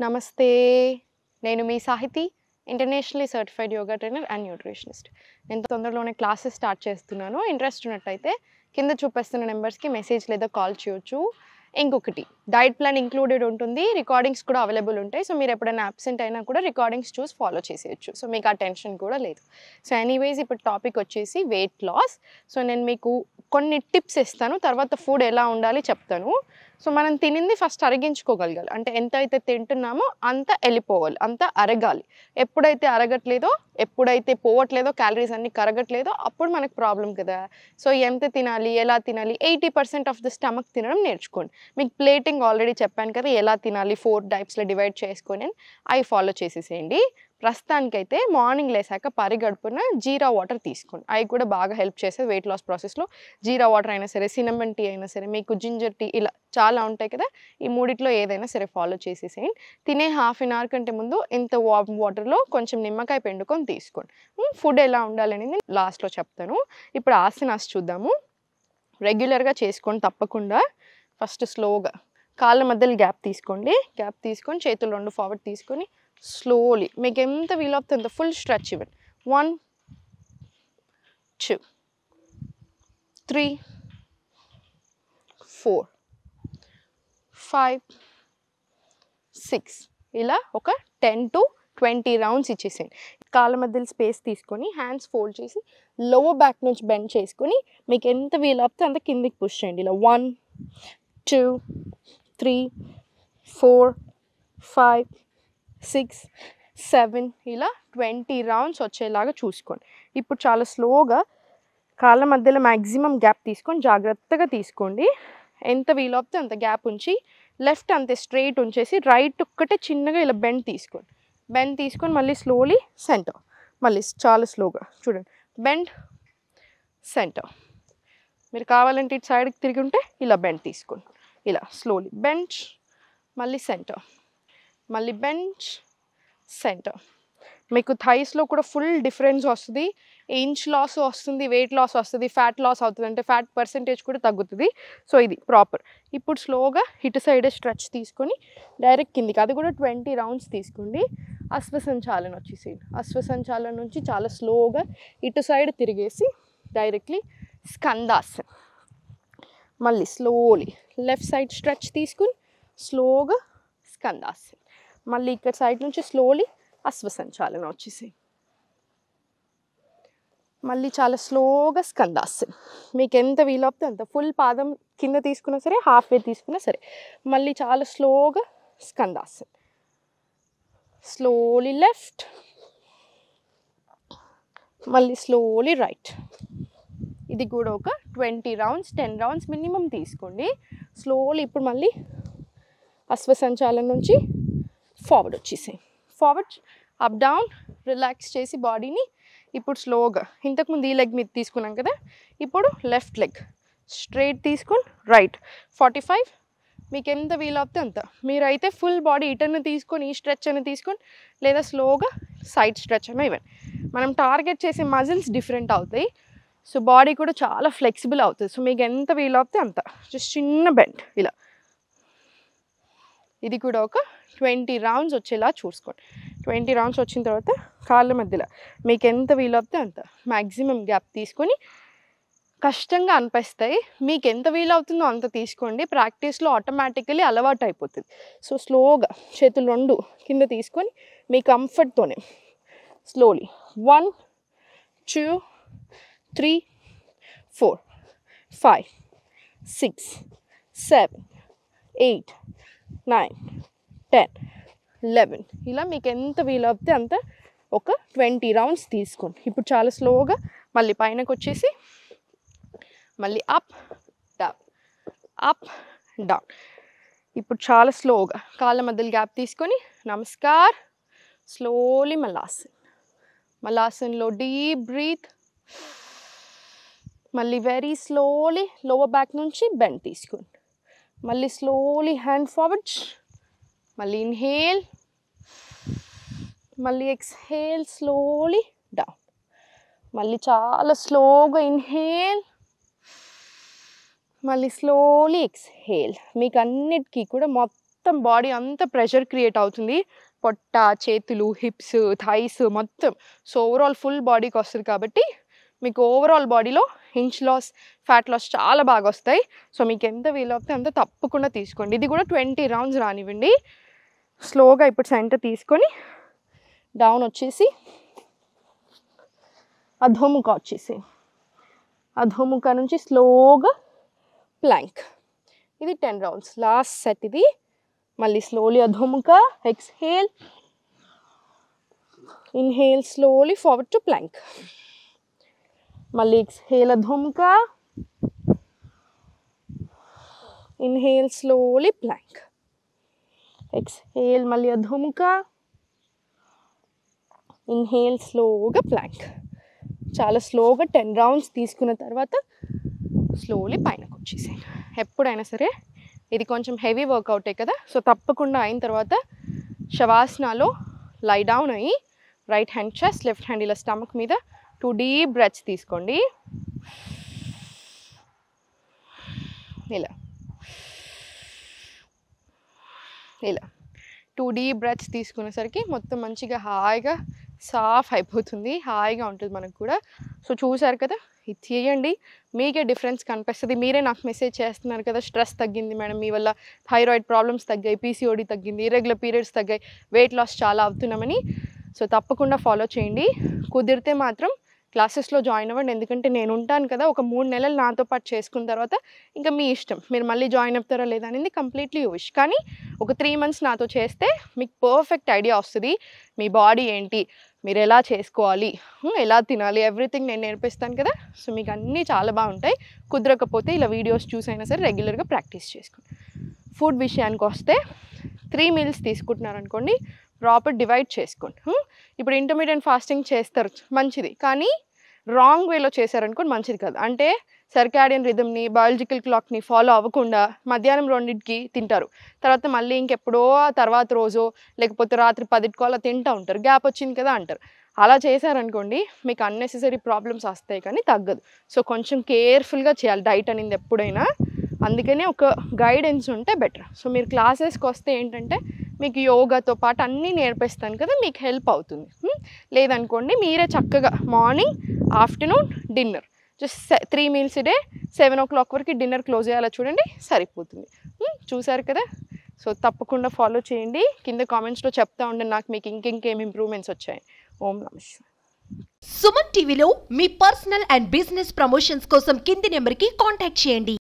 నమస్తే. నేను మీ Sahithi internationally certified yoga trainer and nutritionist. నేను తొందరలోనే క్లాసెస్ స్టార్ట్ చేస్తున్నాను. ఇంట్రెస్ట్ ఉన్నట్టయితే కింద చూపిస్తున్న నెంబర్స్కి మెసేజ్ లేదా కాల్ చేయొచ్చు. ఇంకొకటి డైట్ ప్లాన్ ఇంక్లూడెడ్ ఉంటుంది రికార్డింగ్స్ కూడా అవైలబుల్ ఉంటాయి. సో మీరు ఎప్పుడైనా అబ్సెంట్ అయినా కూడా రికార్డింగ్స్ చూసి ఫాలో చేసేయచ్చు. సో మీకు ఆ టెన్షన్ కూడా లేదు. సో ఎనీవేస్ ఇప్పుడు టాపిక్ వచ్చేసి వెయిట్ లాస్. సో నేను మీకు కొన్ని టిప్స్ ఇస్తాను. తర్వాత ఫుడ్ ఎలా ఉండాలి చెప్తాను. సో మనం తినింది ఫస్ట్ అరిగించుకోగలగాలి. అంటే ఎంత అయితే తింటున్నామో అంత వెళ్ళిపోవాలి అంత అరగాలి. ఎప్పుడైతే అరగట్లేదో ఎప్పుడైతే పోవట్లేదో క్యాలరీస్ అన్ని కరగట్లేదో అప్పుడు మనకు ప్రాబ్లం కదా. సో ఎంత తినాలి ఎలా తినాలి eighty percent of the stomach తినడం నేర్చుకోండి. మీకు ప్లేటింగ్ ఆల్రెడీ చెప్పాను కదా ఎలా తినాలి ఫోర్ టైప్స్లో డివైడ్ చేసుకొని అవి ఫాలో చేసేసేయండి. ప్రస్తుతానికైతే మార్నింగ్ లేసాక పరిగడుపున జీరా వాటర్ తీసుకోండి. అవి కూడా బాగా హెల్ప్ చేసే వెయిట్ లాస్ ప్రాసెస్లో జీరా వాటర్ అయినా సరే సినమన్ టీ అయినా సరే మీకు జింజర్ టీ ఇలా చాలా ఉంటాయి కదా ఈ మూడిట్లో ఏదైనా సరే ఫాలో చేసేసేయండి. తినే హాఫ్ అన్ అవర్ కంటే ముందు ఇంత వా వాటర్లో కొంచెం నిమ్మకాయ పిండుకొని తీసుకోండి. ఫుడ్ ఎలా ఉండాలనేది లాస్ట్లో చెప్తాను. ఇప్పుడు ఆసనాస్ చూద్దాము. రెగ్యులర్గా చేసుకోండి తప్పకుండా ఫస్ట్ స్లోగా కాళ్ళ మధ్యలో గ్యాప్ తీసుకోండి. గ్యాప్ తీసుకొని చేతులు రెండు ఫార్వర్డ్ తీసుకొని స్లోలీ మీకు ఎంత వీలవుతుందో అంత ఫుల్ స్ట్రెచ్ ఇవ్వండి. One two three four five six ఇలా ఒక టెన్ టు ట్వంటీ రౌండ్స్ ఇచ్చేసేయండి. కాళ్ళ మధ్యలో స్పేస్ తీసుకొని హ్యాండ్స్ ఫోల్డ్ చేసి లోవర్ బ్యాక్ నుంచి బెండ్ చేసుకొని మీకు ఎంత వీలవుతే అంత కిందికి పుష్ చేయండి. ఇలా one two three four five six seven ఇలా ట్వంటీ రౌండ్స్ వచ్చేలాగా చూసుకోండి. ఇప్పుడు చాలా స్లోగా కాళ్ళ మధ్యలో మ్యాక్సిమం గ్యాప్ తీసుకొని జాగ్రత్తగా తీసుకోండి. ఎంత వీలవుతే అంత గ్యాప్ ఉంచి లెఫ్ట్ అంతే స్ట్రైట్ ఉంచేసి రైట్ ఒక్కటే చిన్నగా ఇలా బెండ్ తీసుకోండి. బెండ్ తీసుకొని మళ్ళీ స్లోలీ సెంటర్. మళ్ళీ చాలా స్లోగా చూడండి. Bend centre. మీరు కావాలంటే ఇటు సైడ్కి తిరిగి ఉంటే ఇలా బెండ్ తీసుకోండి. ఇలా స్లోలీ బెంచ్ మళ్ళీ సెంటర్ మళ్ళీ బెంచ్ సెంటర్ మీకు థైస్లో కూడా ఫుల్ డిఫరెన్స్ వస్తుంది. ఇంచ్ లాస్ వస్తుంది వెయిట్ లాస్ వస్తుంది ఫ్యాట్ లాస్ అవుతుంది. అంటే ఫ్యాట్ పర్సంటేజ్ కూడా తగ్గుతుంది. సో ఇది ప్రాపర్ ఇప్పుడు స్లోగా ఇటు సైడే స్ట్రెచ్ తీసుకొని డైరెక్ట్ కిందికి. అది కూడా ట్వంటీ రౌండ్స్ తీసుకోండి. అశ్వసంచాలన వచ్చేసి అశ్వసంచాలన నుంచి చాలా స్లోగా ఇటు సైడ్ తిరిగేసి డైరెక్ట్లీ స్కందాసన్. మళ్ళీ స్లోలీ లెఫ్ట్ సైడ్ స్ట్రెచ్ తీసుకుని స్లోగా స్కందాసన్ మళ్ళీ ఇక్కడ సైడ్ నుంచి స్లోలీ అశ్వసంచాలన వచ్చేసి మళ్ళీ చాలా స్లోగా స్కందాసన్ మీకు ఎంత వీలవుతుంది అంత ఫుల్ పాదం కింద తీసుకున్నా సరే హాఫ్ వే తీసుకున్నా సరే మళ్ళీ చాలా స్లోగా స్కందాసన్ స్లోలీ లెఫ్ట్ మళ్ళీ స్లోలీ రైట్ ఇది కూడా ఒక twenty rounds ten rounds minimum తీసుకోండి. స్లోలీ ఇప్పుడు మళ్ళీ అశ్వసంచాలం నుంచి ఫార్వర్డ్ వచ్చేసాయి. ఫార్వర్డ్ అప్ డౌన్ రిలాక్స్ చేసి బాడీని ఇప్పుడు స్లోగా ఇంతకుముందు ఈ లెగ్ మీద తీసుకున్నాం కదా ఇప్పుడు లెఫ్ట్ లెగ్ స్ట్రైట్ తీసుకొని రైట్ ఫార్టీ ఫైవ్ మీకు ఎంత వీలవుతే అంత. మీరైతే ఫుల్ బాడీ ఇటర్ని తీసుకొని ఈ స్ట్రెచ్ అని తీసుకొని లేదా స్లోగా సైడ్ స్ట్రెచ్ అయినా ఇవ్వండి మనం టార్గెట్ చేసే మజిల్స్ డిఫరెంట్ అవుతాయి. సో బాడీ కూడా చాలా ఫ్లెక్సిబుల్ అవుతుంది. సో మీకు ఎంత వీలవుతే అంత. జస్ట్ చిన్న బెండ్ ఇలా. ఇది కూడా ఒక ట్వంటీ రౌండ్స్ వచ్చేలా చూసుకోండి. ట్వంటీ రౌండ్స్ వచ్చిన తర్వాత కాళ్ళ మధ్యలో మీకు ఎంత వీలవుతే అంత మ్యాక్సిమం గ్యాప్ తీసుకొని కష్టంగా అనిపిస్తాయి. మీకు ఎంత వీలవుతుందో అంత తీసుకోండి. ప్రాక్టీస్లో ఆటోమేటికలీ అలవాటు అయిపోతుంది. సో స్లోగా చేతులు రెండు కింద తీసుకొని మీ కంఫర్ట్తోనే slowly one two three four five six seven eight nine ten eleven. ఇలా మీకు ఎంత వీలవుతే అంత ఒక ట్వంటీ రౌండ్స్ తీసుకోండి. ఇప్పుడు చాలా స్లోగా మళ్ళీ పైనకు వచ్చేసి మళ్ళీ అప్ డౌన్ అప్ డౌన్. ఇప్పుడు చాలా స్లోగా కాళ్ళ మధ్యలో గ్యాప్ తీసుకొని నమస్కార్. స్లోలీ మలాసన్ మలాసన్లో డీప్ బ్రీత్. మళ్ళీ వెరీ స్లోలీ లోవర్ బ్యాక్ నుంచి బెండ్ తీసుకోండి మళ్ళీ స్లోలీ హ్యాండ్ ఫార్వర్డ్ మళ్ళీ ఇన్హేల్ మళ్ళీ ఎక్స్హేల్ స్లోలీ డౌన్ మళ్ళీ చాలా స్లోగా ఇన్హేల్ మళ్ళీ స్లోలీ ఎక్స్హేల్ మీకు అన్నిటికీ కూడా మొత్తం బాడీ అంతా ప్రెషర్ క్రియేట్ అవుతుంది. పొట్ట చేతులు హిప్స్ థైస్ మొత్తం. సో ఓవరాల్ ఫుల్ బాడీకి వస్తుంది కాబట్టి మీకు ఓవరాల్ బాడీలో ఇంచ్ లాస్ ఫ్యాట్ లాస్ చాలా బాగా వస్తాయి. సో మీకు ఎంత వీలవుతే అంత తప్పకుండా తీసుకోండి. ఇది కూడా ట్వంటీ రౌండ్స్ రానివ్వండి. స్లోగా ఇప్పుడు సెంటర్ తీసుకొని డౌన్ వచ్చేసి అధోముఖ వచ్చేసి అధోముఖ నుంచి స్లోగా ప్లాంక్ ఇది టెన్ రౌండ్స్ లాస్ట్ సెట్ ఇది. మళ్ళీ slowly అధోముఖ exhale inhale slowly forward to plank మళ్ళీ ఎక్స్హేల్ అధోముఖ ఇన్హేల్ స్లోలీ ప్లాంక్. ఎక్స్హేల్ మళ్ళీ అధోముఖ ఇన్హేల్ స్లోగా ప్లాంక్. చాలా స్లోగా టెన్ రౌండ్స్ తీసుకున్న తర్వాత స్లోలీ పైనకు వచ్చేసాయి. ఎప్పుడైనా సరే ఇది కొంచెం హెవీ వర్కౌటే కదా? సో తప్పకుండా అయిన తర్వాత శవాసనాలో లై డౌన్ అయ్యి right hand chest left hand ఇలా స్టమక్ మీద టూ డీప్ బ్రెత్స్ తీసుకోండి. ఇలా. ఇలా. టూ డీప్ బ్రెత్స్ తీసుకునేసరికి మొత్తం మంచిగా హాయిగా సాఫ్ అయిపోతుంది. హాయిగా ఉంటుంది మనకు కూడా. సో చూసారు కదా? ఇది చేయండి. మీకే డిఫరెన్స్ కనిపిస్తుంది. మీరే నాకు మెసేజ్ చేస్తున్నారు కదా స్ట్రెస్ తగ్గింది మేడం మీ వల్ల థైరాయిడ్ ప్రాబ్లమ్స్ తగ్గాయి పీసీఓడి తగ్గింది ఇరెగ్యులర్ పీరియడ్స్ తగ్గాయి వెయిట్ లాస్ చాలా అవుతున్నామని. సో తప్పకుండా ఫాలో చేయండి. కుదిరితే మాత్రం క్లాసెస్లో జాయిన్ అవ్వండి. ఎందుకంటే నేను ఉంటాను కదా ఒక మూడు నెలలు నాతో పాటు చేసుకున్న తర్వాత ఇంకా మీ ఇష్టం. మీరు మళ్ళీ జాయిన్ అవుతారా లేదా అనేది కంప్లీట్లీ విష్. కానీ ఒక త్రీ మంత్స్ నాతో చేస్తే మీకు పర్ఫెక్ట్ ఐడియా వస్తుంది. మీ బాడీ ఏంటి? మీరు ఎలా చేసుకోవాలి? ఎలా తినాలి? ఎవ్రీథింగ్ నేను నేర్పిస్తాను కదా. సో మీకు అన్నీ చాలా బాగుంటాయి. కుదరకపోతే ఇలా వీడియోస్ చూసైనా సరే రెగ్యులర్గా ప్రాక్టీస్ చేసుకోండి. ఫుడ్ విషయానికి వస్తే త్రీ మీల్స్ తీసుకుంటున్నారు అనుకోండి ప్రాపర్ డివైడ్ చేసుకోండి. ఇప్పుడు ఇంటర్మీడియట్ ఫాస్టింగ్ చేస్తారు. మంచిది. కానీ రాంగ్ వేలో చేశారనుకోండి మంచిది కాదు. అంటే సర్కాడియన్ రిథమ్ని బయాలజికల్ క్లాక్ని ఫాలో అవ్వకుండా మధ్యాహ్నం రెండింటికి తింటారు. తర్వాత మళ్ళీ ఇంకెప్పుడో ఆ తర్వాత రోజు లేకపోతే రాత్రి పదిటికో అలా తింటూ ఉంటారు. గ్యాప్ వచ్చింది కదా అంటారు. అలా చేశారనుకోండి మీకు అన్నెసెసరీ ప్రాబ్లమ్స్ వస్తాయి కానీ తగ్గదు. సో కొంచెం కేర్ఫుల్గా చేయాలి. డైట్ అనేది ఎప్పుడైనా. అందుకనే ఒక గైడెన్స్ ఉంటే బెటర్. సో మీరు క్లాసెస్కి వస్తే ఏంటంటే మీకు యోగాతో పాటు అన్నీ నేర్పిస్తాను కదా మీకు హెల్ప్ అవుతుంది. లేదనుకోండి మీరే చక్కగా morning afternoon dinner just three meals day seven o'clock వరకు డిన్నర్ క్లోజ్ చేయాలో చూడండి సరిపోతుంది. Hmm, చూసారు కదా? సో తప్పకుండా ఫాలో చేయండి. కింద కామెంట్స్లో చెప్తా ఉండండి నాకు మీకు ఇంకింకేం ఇంప్రూవ్మెంట్స్ వచ్చాయి ఓం నమ సుమన్ టీవీలో మీ పర్సనల్ అండ్ బిజినెస్ ప్రమోషన్స్ కోసం కింది నెంబర్కి కాంటాక్ట్ చేయండి.